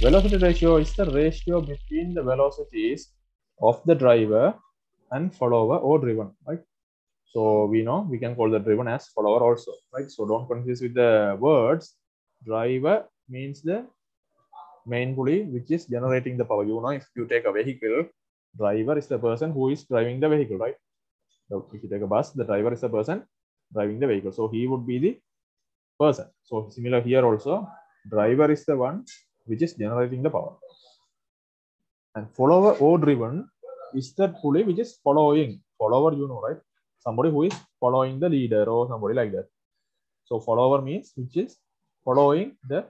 velocity ratio is the ratio between the velocities of the driver and follower or driven, right? So we know we can call the driven as follower also, right? So don't confuse with the words. Driver means the main pulley which is generating the power. You know, if you take a vehicle, driver is the person who is driving the vehicle, right? So if you take a bus, the driver is the person driving the vehicle. So he would be the person. So similar here also, driver is the one which is generating the power. And follower or driven is that pulley which is following. Follower, you know, right? Somebody who is following the leader or somebody like that. So follower means which is following the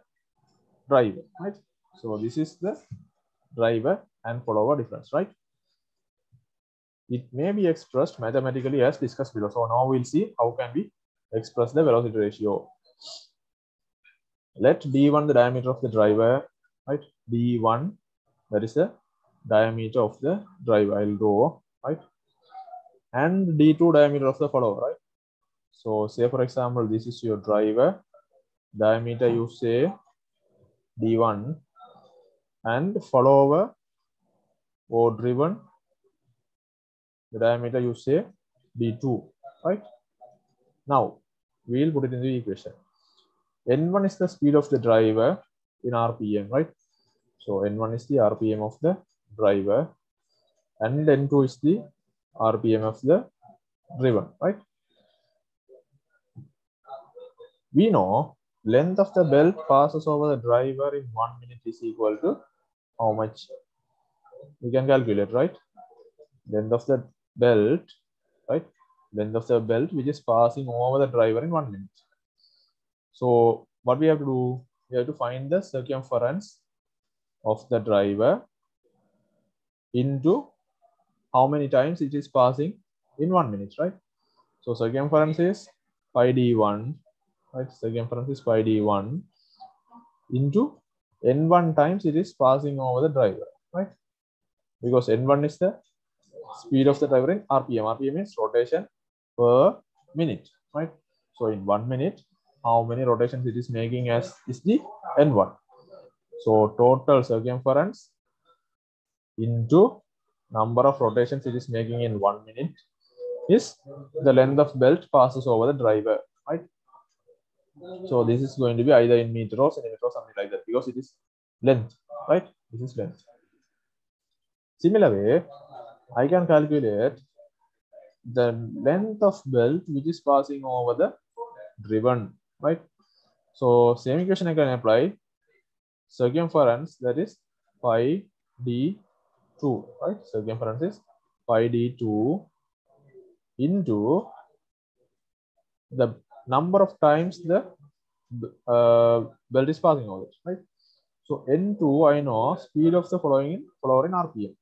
driver, right? So this is the driver and follower difference, right? It may be expressed mathematically as discussed below. So now we'll see how can we express the velocity ratio. Let D1 the diameter of the driver, right? D1, that is the diameter of the drive I'll draw, right? And D2 diameter of the follower, right? So say for example, this is your driver. Diameter you say D1 and follower or driven the diameter you say d2 right now we'll put it in the equation n1 is the speed of the driver in rpm right? So n1 is the rpm of the driver and n2 is the rpm of the driven right? We know length of the belt passes over the driver in one minute is equal to how much? We can calculate right? Length of the belt right? Length of the belt which is passing over the driver in one minute. So what we have to do we have to find the circumference of the driver into how many times it is passing in one minute right? So circumference is pi d1 right? Circumference is pi d1 into n1 times it is passing over the driver right? Because n1 is the speed of the driver in rpm rpm means rotation per minute right? So in one minute how many rotations it is making as is the n1 so total circumference into number of rotations it is making in one minute is the length of belt passes over the driver right so this is going to be either in meter or centimeter or something like that because it is length, right? This is length. Similar way, I can calculate the length of belt which is passing over the driven, right? So same equation I can apply circumference that is pi d2, right? Circumference is pi d2 into the number of times the uh, belt is passing over right? So N2, I know speed of the following in follower in RPM.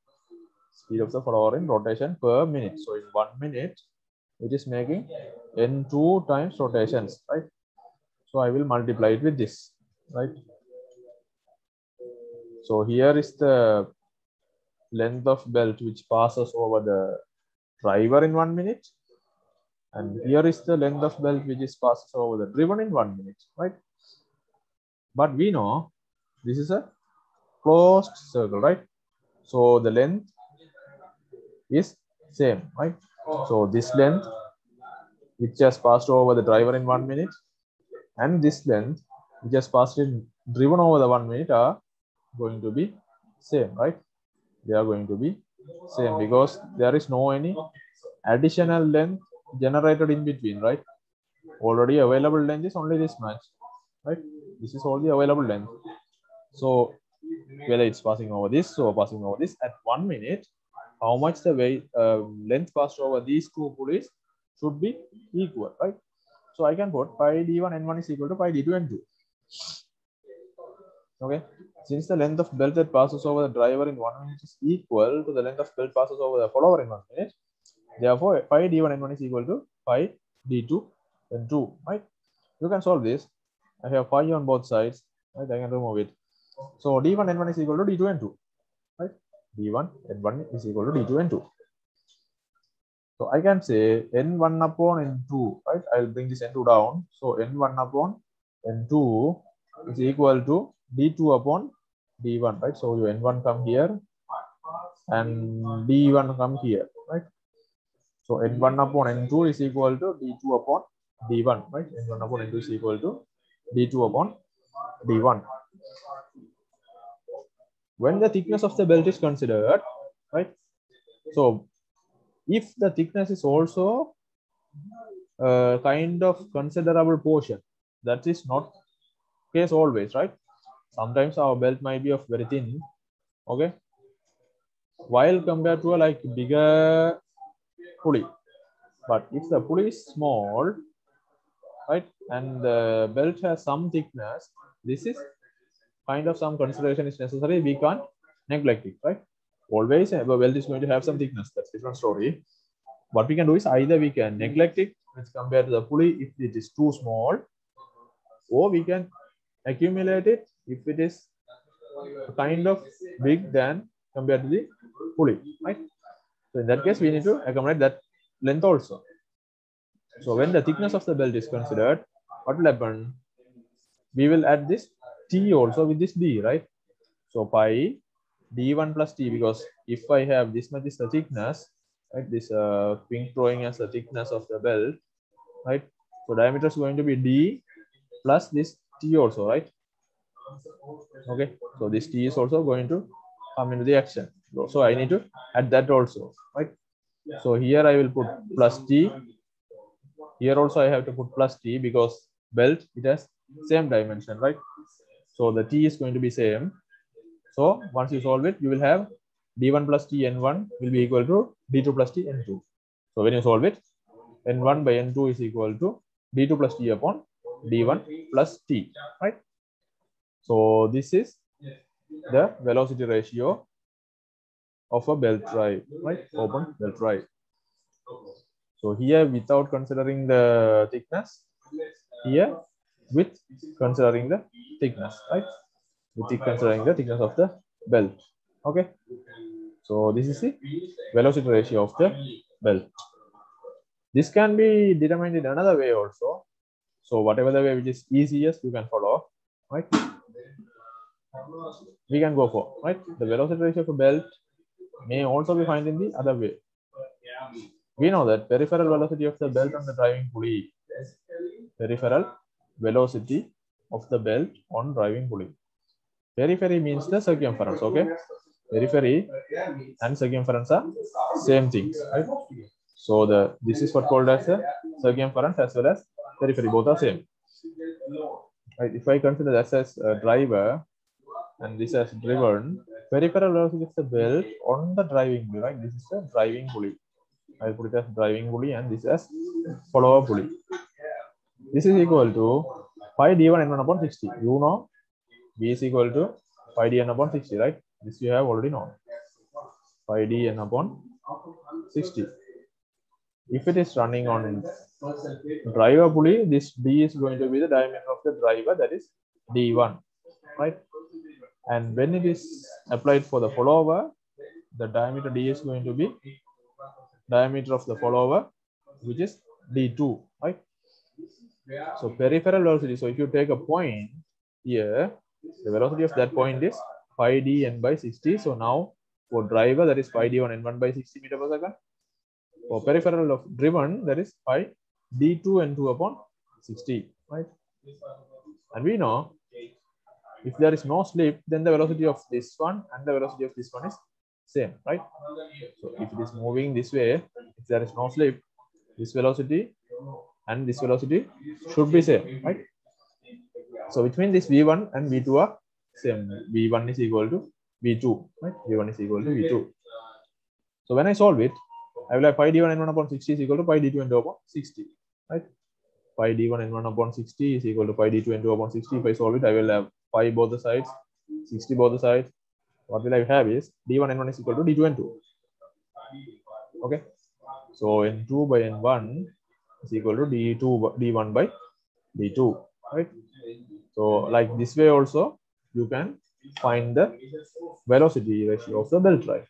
Speed of the follower in rotation per minute. So in one minute, it is making N2 times rotations, right? So I will multiply it with this, right? So here is the length of belt which passes over the driver in one minute and here is the length of belt which is passes over the driven in one minute, right? But we know this is a closed circle, right? So the length is same, right? So this length which has passed over the driver in one minute and this length which has passed in driven over the one minute are going to be same, right? They are going to be same because there is no any additional length generated in between, right? Already available length is only this much, right? This is all the available length. So whether it's passing over this or passing over this at one minute, how much the weight uh, length passed over these two pulleys should be equal, right? So I can put pi d1 n1 is equal to pi d2 n2. Okay, since the length of belt that passes over the driver in one minute is equal to the length of belt passes over the follower in one minute, Therefore, pi d1 n1 is equal to pi d2 n2, right? You can solve this. I have pi on both sides, right? I can remove it. So d1 n1 is equal to d2 n2, right? d1 n1 is equal to d2 n2. So I can say n1 upon n2, right? I'll bring this n2 down. So n1 upon n2 is equal to d2 upon d1, right? So your n1 come here and d1 come here, right? So n1 upon n2 is equal to d2 upon d1, right? n1 upon n2 is equal to d2 upon d1. When the thickness of the belt is considered, right? So if the thickness is also a kind of considerable portion, that is not case always, right? Sometimes our belt might be of very thin, okay? While compared to a like bigger pulley. But if the pulley is small, right, and the belt has some thickness, this is kind of some consideration is necessary. We can't neglect it, right? Always a belt is going to have some thickness. That's a different story. What we can do is either we can neglect it as compared to the pulley if it is too small, or we can accumulate it if it is kind of big than compared to the pulley, right? So in that case, we need to accommodate that length also. So when the thickness of the belt is considered, what will happen? We will add this T also with this D, right? So pi D1 plus T because if I have this much is the thickness, right? This uh, pink drawing as the thickness of the belt, right? So diameter is going to be D plus this T also, right? Okay, so this T is also going to come into the action. So I need to add that also, right? So here I will put plus T. Here also I have to put plus T because belt, it has same dimension, right? So the T is going to be same. So once you solve it, you will have D1 plus T N1 will be equal to D2 plus T N2. So when you solve it, N1 by N2 is equal to D2 plus T upon D1 plus T, right? So this is the velocity ratio of a belt drive, right? Open belt drive. So here without considering the thickness, here with considering the thickness, right? With considering the thickness of the belt. Okay. So this is the velocity ratio of the belt. This can be determined in another way also. So whatever the way which is easiest, you can follow, right? We can go for, right? The velocity ratio of a belt may also be found in the other way. We know that peripheral velocity of the belt on the driving pulley, peripheral velocity of the belt on driving pulley. Periphery means the circumference, okay? Periphery and circumference are same things, right? So the this is what called as a circumference as well as periphery, both are same. Right? If I consider this as a driver and this as driven, peripheral velocity of the belt on the driving pulley, right? This is the driving pulley. I'll put it as driving pulley and this as follower pulley. This is equal to pi d1 n1 upon 60. You know b is equal to pi dn upon 60, right? This you have already known. Pi dn upon 60. If it is running on driver pulley, this d is going to be the diameter of the driver, that is d1, right? And when it is applied for the follower, the diameter d is going to be diameter of the follower, which is d2, right? So peripheral velocity. So if you take a point here, the velocity of that point is pi d n by 60. So now for driver, that is pi d1 n1 by 60 meter per second. For peripheral of driven, that is pi d2 n2 upon 60, right? And we know if there is no slip, then the velocity of this one and the velocity of this one is same, right? So if it is moving this way, if there is no slip, this velocity and this velocity should be same, right? So which means this v1 and v2 are same. v1 is equal to v2, right? v1 is equal to v2. So when I solve it, I will have pi d1 n1 upon 60 is equal to pi d2 n2 upon 60, right? Pi d1 n1 upon 60 is equal to pi d2 n2 upon 60. If I solve it, I will have pi both the sides, 60 both the sides. What will I have is d1 n1 is equal to d2 n2. Okay. So n2 by n1 is equal to d2 d1 by d2, right? So like this way also, you can find the velocity ratio of the belt drive.